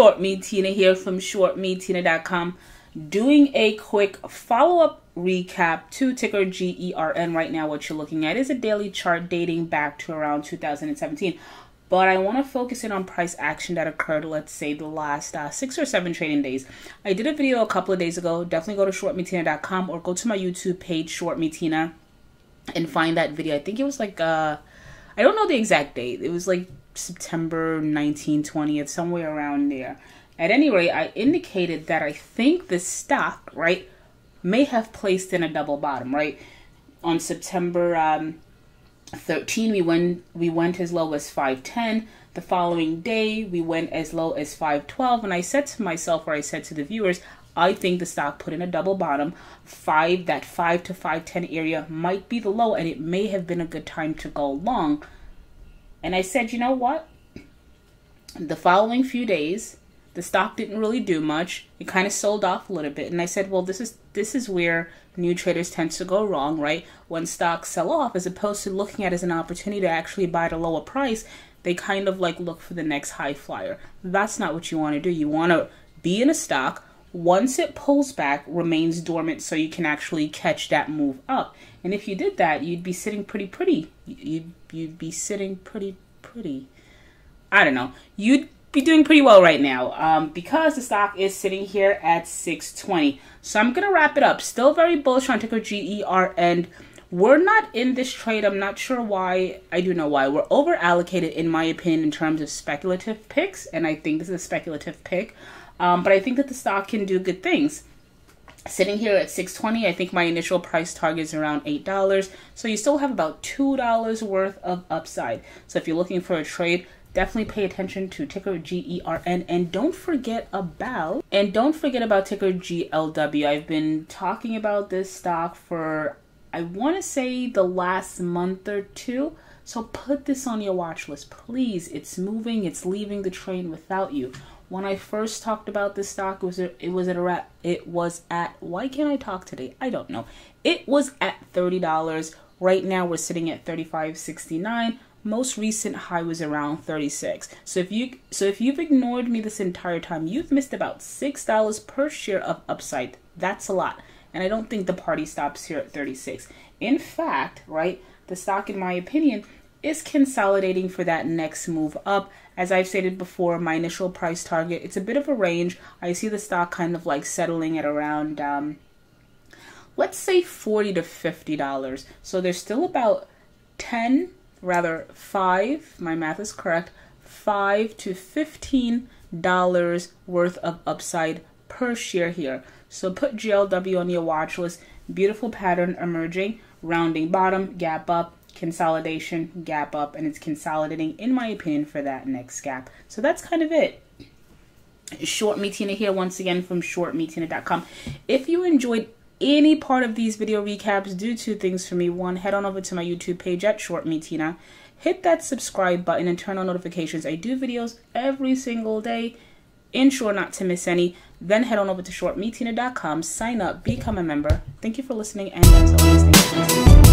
Short Me Tina here from shortmetina.com doing a quick follow-up recap to ticker GERN right now what you're looking at is a daily chart dating back to around 2017 but I want to focus in on price action that occurred, let's say, the last uh, six or seven trading days. I did a video a couple of days ago. Definitely go to shortmetina.com or go to my YouTube page, shortmetina, and find that video. I think it was like, uh, I don't know the exact date. It was like September 19, 20th, somewhere around there. At any rate, I indicated that I think the stock, right, may have placed in a double bottom, right? On September um, 13, we went we went as low as 510. The following day, we went as low as 512, and I said to myself, or I said to the viewers, I think the stock put in a double bottom. Five that five to 510 area might be the low, and it may have been a good time to go long. And I said, you know what? The following few days, the stock didn't really do much. It kind of sold off a little bit, and I said, well, this is this is where new traders tend to go wrong, right? When stocks sell off, as opposed to looking at it as an opportunity to actually buy at a lower price, they kind of like look for the next high flyer. That's not what you want to do. You want to be in a stock once it pulls back, remains dormant, so you can actually catch that move up. And if you did that, you'd be sitting pretty pretty. You'd you'd be sitting pretty pretty. I don't know. You'd be doing pretty well right now um, because the stock is sitting here at 620. So I'm gonna wrap it up. Still very bullish on ticker GER and we're not in this trade. I'm not sure why. I do know why. We're over allocated, in my opinion, in terms of speculative picks, and I think this is a speculative pick. Um, but I think that the stock can do good things. Sitting here at 620, I think my initial price target is around $8. So you still have about $2 worth of upside. So if you're looking for a trade, definitely pay attention to ticker GERN and don't forget about and don't forget about ticker GLW. I've been talking about this stock for I want to say the last month or two. So put this on your watch list, please. It's moving, it's leaving the train without you. When I first talked about this stock, it was it was at a rat, it was at why can't I talk today? I don't know. It was at thirty dollars. Right now we're sitting at thirty five sixty nine. Most recent high was around 36. So if you so if you've ignored me this entire time, you've missed about six dollars per share of upside. That's a lot. And I don't think the party stops here at 36. In fact, right, the stock in my opinion is consolidating for that next move up. As I've stated before, my initial price target, it's a bit of a range. I see the stock kind of like settling at around, um, let's say 40 to $50. So there's still about 10, rather 5, my math is correct, 5 to $15 worth of upside per share here. So put GLW on your watch list. Beautiful pattern emerging, rounding bottom, gap up, consolidation, gap up, and it's consolidating, in my opinion, for that next gap. So that's kind of it. Short Me Tina here once again from shortmetina.com. If you enjoyed any part of these video recaps, do two things for me. One, head on over to my YouTube page at Short Me Tina. Hit that subscribe button and turn on notifications. I do videos every single day. Ensure not to miss any. Then head on over to shortmetina.com, sign up, become a member. Thank you for listening, and as always, thank you